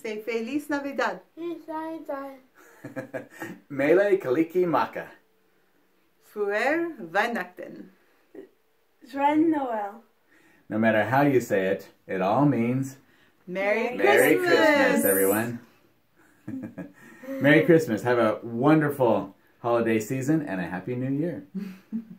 Say Feliz Navidad. Feliz Navidad. Mele Kalikimaka. Fuer Weihnachten. Noel. No matter how you say it, it all means Merry, Merry Christmas. Christmas, everyone. Merry Christmas. Have a wonderful holiday season and a Happy New Year.